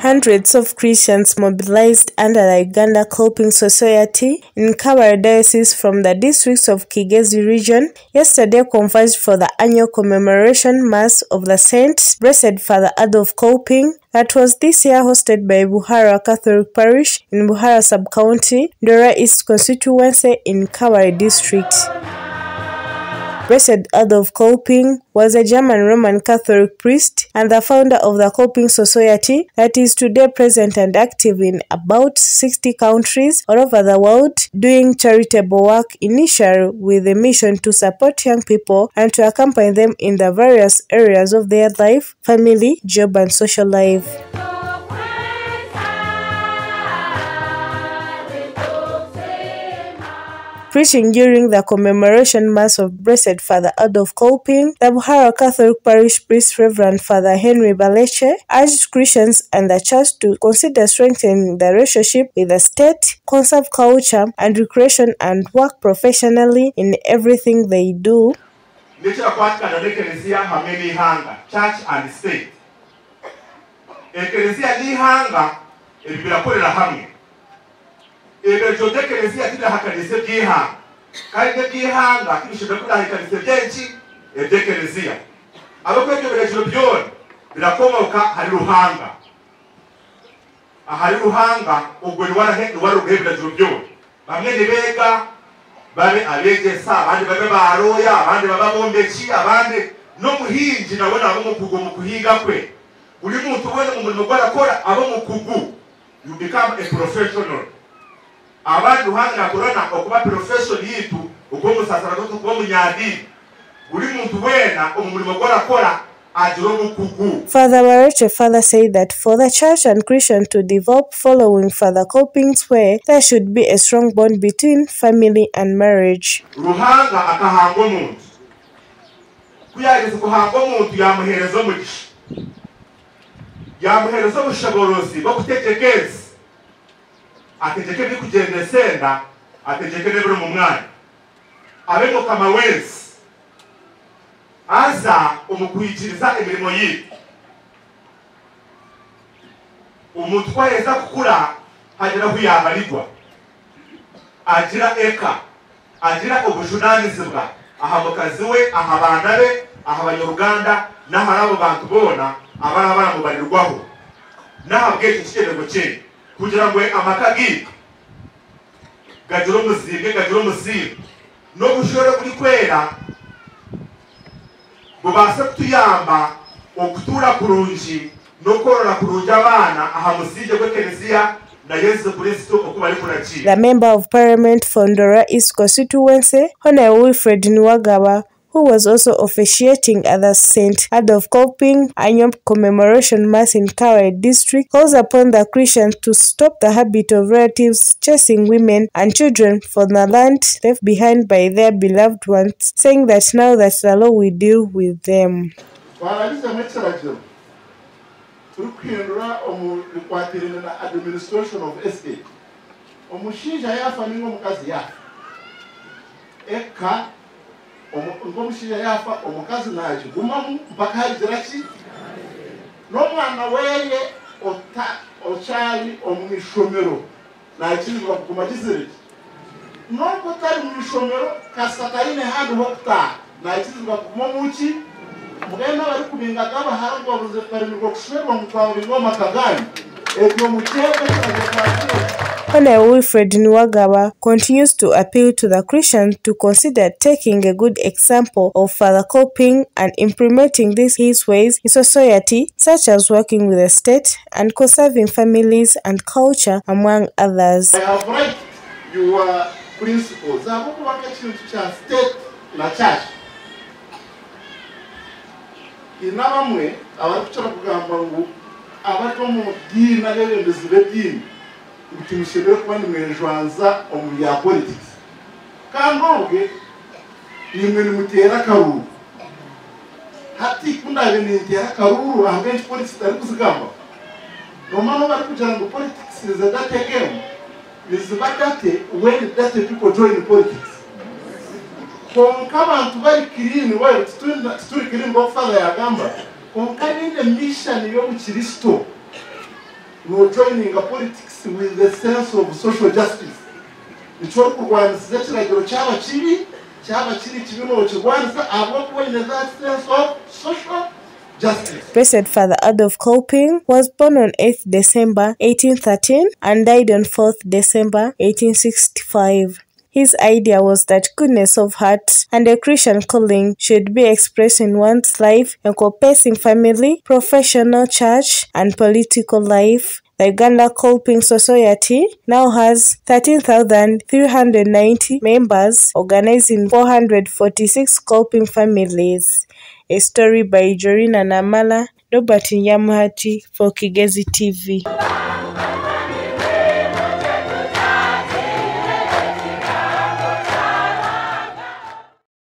Hundreds of Christians mobilized under the Uganda Kolping Society in Kabale Diocese from the districts of Kigezi region yesterday converged for the annual commemoration Mass of the Saint Blessed Father Adolph Kolping that was this year hosted by Buhara Catholic Parish in Buhara Sub-County, Ndorwa East constituency in Kabale district. Blessed Adolph Kolping was a German Roman Catholic priest and the founder of the Kolping Society that is today present and active in about 60 countries all over the world, doing charitable work initially with a mission to support young people and to accompany them in the various areas of their life, family, job and social life. Preaching during the commemoration Mass of Blessed Father Adolph Kolping, the Buhara Catholic Parish Priest Reverend Father Henry Baleche urged Christians and the Church to consider strengthening the relationship with the state, conserve culture and recreation and work professionally in everything they do. hamwe n'ihanga church and state birakorera hamwe ebyo by'ekereziya tirahakanise by'ihanga kandi n'eby'ihanga tibishobora kudahakanise byenki eby'ekereziya abakora ebyo biragiro byona birakomoka hari ruhanga ahari ruhanga ubwo niwaruguhe biragiro byona bamwe nibega babe abegesa abandi babe baroya abandi baba bombeki abandi n'omuhingi nawe nabo mukugu mu kwe. Buri muntu wene mu murimo gwarakora abo mukugu. You become a professional abandi ruhanga nakorana okuba profession yitu ogw'omusasara goto kuba omunyadini buri muntu wena omu murimo gwarakora Father Bareche further said that for the church and Christian to develop following Father Coping's way, there should be a strong bond between family and marriage. ruhanga akahanga omuntu kuyageza kuhanga omuntu yamuhereza omugisha. Yamuhereza obushoborozi bw'okutegeka ensi ategeke ebikugenda esenda ategeke n'ebiri mu mwanya. Abe mukama w'ensi aza omukwikiriza emirimo yitu omuntu kwayeza kukura hagira yabarirwa agira eka agira obujunanizibwa aha mukazi we aha baana be aha banyaruganda n'ahari abo bantu boona abara baramubarirwaho n'aha bw'ekyo kikirego kye kugira ngo amaka giitu gagire omuzinge gagire omuzingo n'obushore buri kwera bubase kutuyamba okutura kurungi n'okworora kurungi abana aha musinge gw'ekereziya na yesu kristo okuba ari kurakira The Member of Parliament for Ndora East constituency, Honorable Wilfred Nwagaba, who was also officiating at the St. Adolph Kolping annual commemoration mass in Kawai district, calls upon the Christians to stop the habit of relatives chasing women and children for the land left behind by their beloved ones, saying that now that the law will deal with them. administration of omushaija yafa yafa eka omu- nk'omushaija yafa omukazi nagigumamu mpaka hagira ki n'omwana weye okyali omu ishomero. Nakirizibwa kuguma gizire ki n'obu otari mu ishomero kasita taine handi hokutaaha nakirizibwa kuguma omuki mugenda bari kubingaga abahanga babuze barimirwa kushwerwa mu twabinga omaka ganyu ebyo mukyebe kiragekwakira Honorable Wilfred Niwagaba continues to appeal to the Christians to consider taking a good example of Father Kolping and implementing these his ways in society, such as working with the state and conserving families and culture, among others. I have read your principles. Kya state church timushemereire kuba nimwejwanza omu bya politics. Kandi nimwe nimuteera akaruru hati kundabe ninteera akaruru ahabw'enki politics tari kuzigamba. Nomano bari kugira ngu politics is a data game niziba date when date people join politics. Konka abantu bari kirini wewe tituri kirini nk'okufather yagamba konka ninde mishani y'obukristo nojoininga politics with the sense of social justice nico kurwanisiza kiragiro cyaba kibi cyaba kiri that sense of social justice Blessed Father Adolph Kolping was born on 8th December 1813 and died on 4th December 1865. His idea was that goodness of heart and a Christian calling should be expressed in one's life, encompassing family, professional, church, and political life. The Uganda Kolping Society now has 13,390 members, organizing 446 Kolping families. A story by Jorina Namala, Robert Nyamuhati for Kigezi TV.